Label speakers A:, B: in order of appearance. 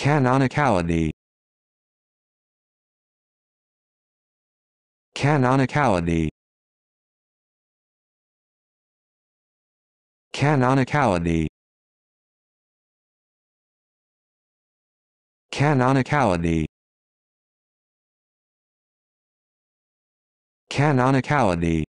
A: Canonicality. Canonicality. Canonicality. Canonicality. Canonicality.